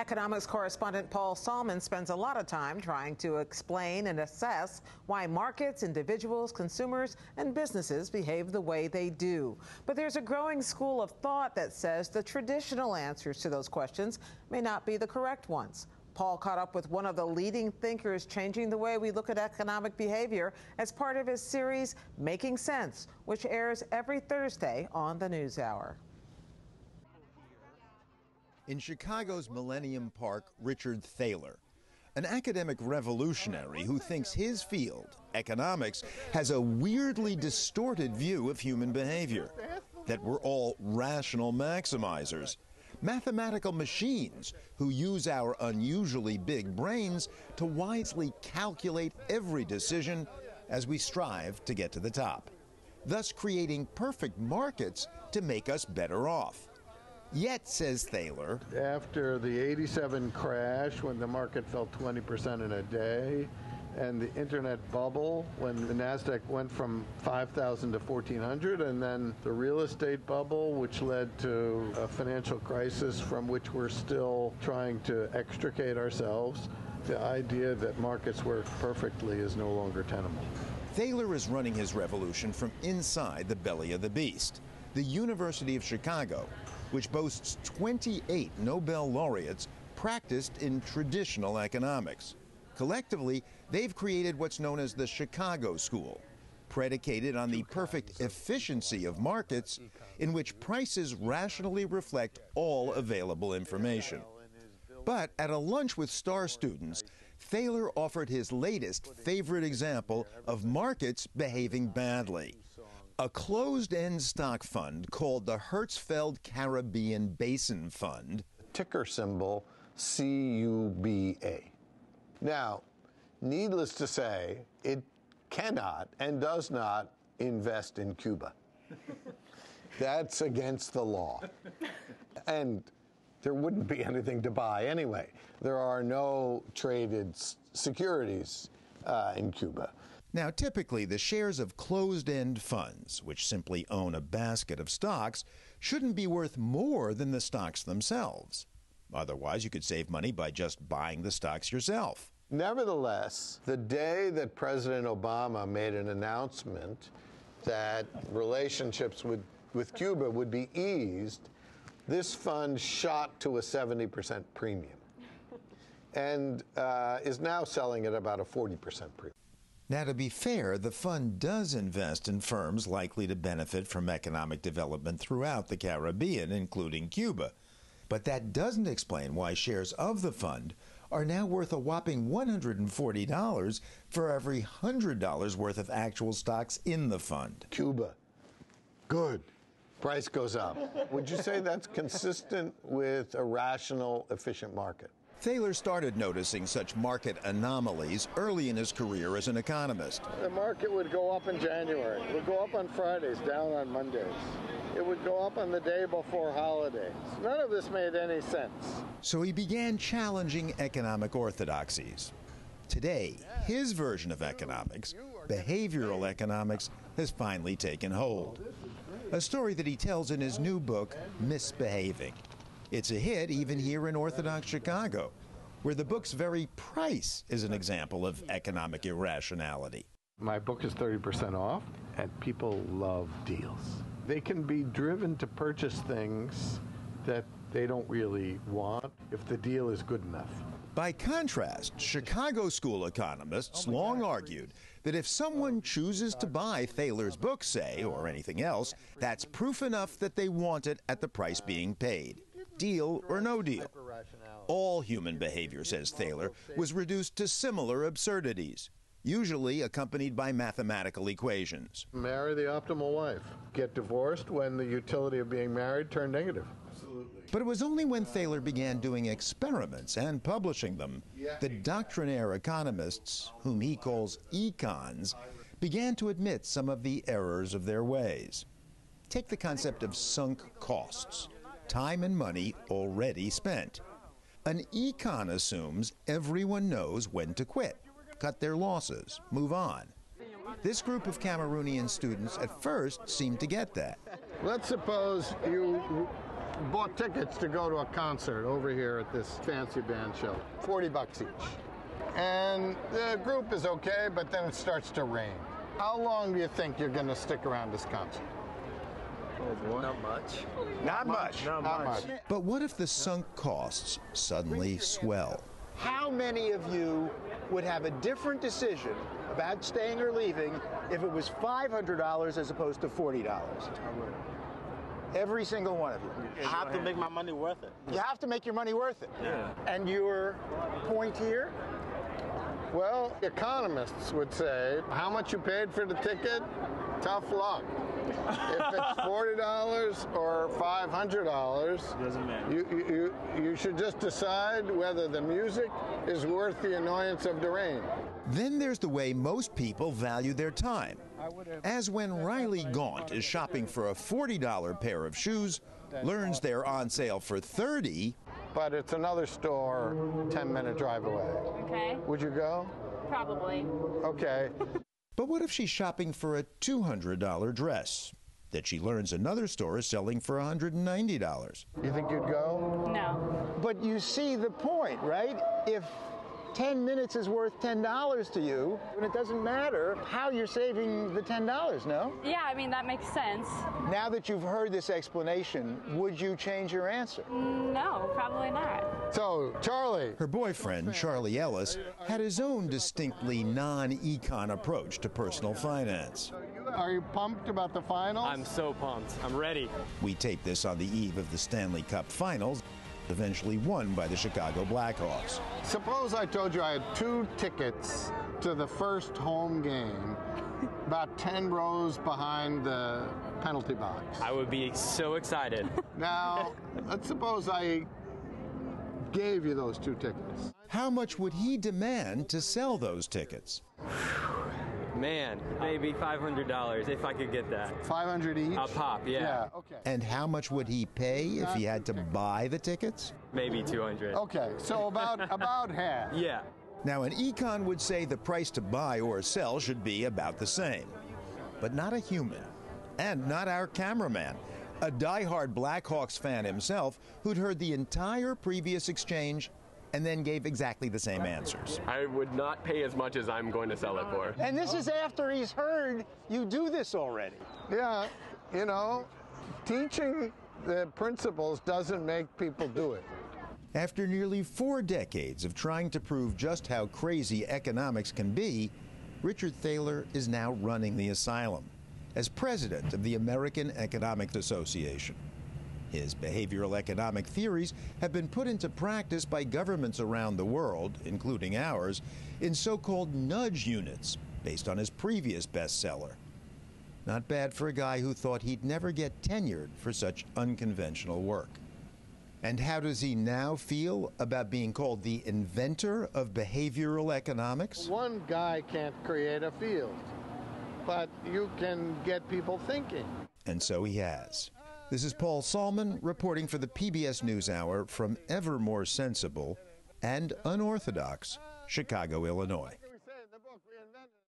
Economics correspondent Paul Solman spends a lot of time trying to explain and assess why markets, individuals, consumers, and businesses behave the way they do. But there's a growing school of thought that says the traditional answers to those questions may not be the correct ones. Paul caught up with one of the leading thinkers changing the way we look at economic behavior as part of his series Making Sense, which airs every Thursday on the NewsHour. In Chicago's Millennium Park, Richard Thaler, an academic revolutionary who thinks his field, economics, has a weirdly distorted view of human behavior, that we're all rational maximizers, mathematical machines who use our unusually big brains to wisely calculate every decision as we strive to get to the top, thus creating perfect markets to make us better off. Yet, says Thaler, after the 87 crash, when the market fell 20% in a day, and the internet bubble when the Nasdaq went from 5,000 to 1,400, and then the real estate bubble, which led to a financial crisis from which we're still trying to extricate ourselves. The idea that markets work perfectly is no longer tenable. Thaler is running his revolution from inside the belly of the beast, the University of Chicago, which boasts 28 Nobel laureates practiced in traditional economics. Collectively, they've created what's known as the Chicago School, predicated on the perfect efficiency of markets in which prices rationally reflect all available information. But at a lunch with star students, Thaler offered his latest favorite example of markets behaving badly. A closed end stock fund called the Herzfeld Caribbean Basin Fund. Ticker symbol CUBA. Now, needless to say, it cannot and does not invest in Cuba. That's against the law. And there wouldn't be anything to buy anyway. There are no traded securities uh, in Cuba. Now, typically, the shares of closed end funds, which simply own a basket of stocks, shouldn't be worth more than the stocks themselves. Otherwise, you could save money by just buying the stocks yourself. Nevertheless, the day that President Obama made an announcement that relationships with, with Cuba would be eased, this fund shot to a 70% premium and uh, is now selling at about a 40% premium. Now, to be fair, the fund does invest in firms likely to benefit from economic development throughout the Caribbean, including Cuba. But that doesn't explain why shares of the fund are now worth a whopping $140 for every $100 worth of actual stocks in the fund. Cuba. Good. Price goes up. Would you say that's consistent with a rational, efficient market? Thaler started noticing such market anomalies early in his career as an economist. The market would go up in January. It would go up on Fridays, down on Mondays. It would go up on the day before holidays. None of this made any sense. So he began challenging economic orthodoxies. Today, his version of economics, behavioral economics, has finally taken hold. A story that he tells in his new book, Misbehaving. It's a hit even here in Orthodox Chicago, where the book's very price is an example of economic irrationality. My book is 30% off, and people love deals. They can be driven to purchase things that they don't really want if the deal is good enough. By contrast, Chicago school economists long argued that if someone chooses to buy Thaler's book, say, or anything else, that's proof enough that they want it at the price being paid deal or no deal. All human behavior, says Thaler, was reduced to similar absurdities, usually accompanied by mathematical equations. Marry the optimal wife. Get divorced when the utility of being married turned negative. Absolutely. But it was only when Thaler began doing experiments and publishing them that doctrinaire economists, whom he calls econs, began to admit some of the errors of their ways. Take the concept of sunk costs time and money already spent. An econ assumes everyone knows when to quit, cut their losses, move on. This group of Cameroonian students at first seemed to get that. Let's suppose you bought tickets to go to a concert over here at this fancy band show. 40 bucks each. And the group is okay, but then it starts to rain. How long do you think you're going to stick around this concert? Oh, Not much. Not much. Not much. But what if the sunk costs suddenly swell? How many of you would have a different decision about staying or leaving if it was $500 as opposed to $40? Every single one of you. I have to make my money worth it. You have to make your money worth it. Yeah. And your point here? Well, economists would say how much you paid for the ticket, tough luck. If it's forty dollars or five hundred dollars, Doesn't matter. you, you you you should just decide whether the music is worth the annoyance of the rain. Then there's the way most people value their time. As when Riley Gaunt is shopping for a $40 pair of shoes, learns they're on sale for 30, But it's another store, ten minute drive away. Okay, Would you go? probably. Okay. But what if she's shopping for a $200 dress that she learns another store is selling for $190? You think you'd go? No. But you see the point, right? If 10 minutes is worth $10 to you, and it doesn't matter how you're saving the $10, no? Yeah, I mean, that makes sense. Now that you've heard this explanation, would you change your answer? No, probably not. So, Charlie, Her boyfriend, Charlie Ellis, had his own distinctly non econ approach to personal finance. are you pumped about the finals? I'm so pumped. I'm ready. We taped this on the eve of the Stanley Cup finals, eventually won by the Chicago Blackhawks. Suppose I told you I had two tickets to the first home game, about 10 rows behind the penalty box. I would be so excited. Now, let's suppose I gave you those two tickets. How much would he demand to sell those tickets? Man, maybe $500 if I could get that. 500 each? A pop, yeah. Yeah, okay. And how much would he pay if he had to buy the tickets? Maybe 200. Okay, so about about half. Yeah. Now, an econ would say the price to buy or sell should be about the same. But not a human. And not our cameraman. A die-hard Blackhawks fan himself who'd heard the entire previous exchange and then gave exactly the same answers. I would not pay as much as I'm going to sell it for. And this is after he's heard you do this already. Yeah, you know, teaching the principles doesn't make people do it. After nearly four decades of trying to prove just how crazy economics can be, Richard Thaler is now running the asylum as president of the American Economics Association. His behavioral economic theories have been put into practice by governments around the world, including ours, in so called nudge units, based on his previous bestseller. Not bad for a guy who thought he'd never get tenured for such unconventional work. And how does he now feel about being called the inventor of behavioral economics? One guy can't create a field, but you can get people thinking. And so he has. This is Paul Solman reporting for the PBS NewsHour from ever more sensible and unorthodox Chicago, Illinois.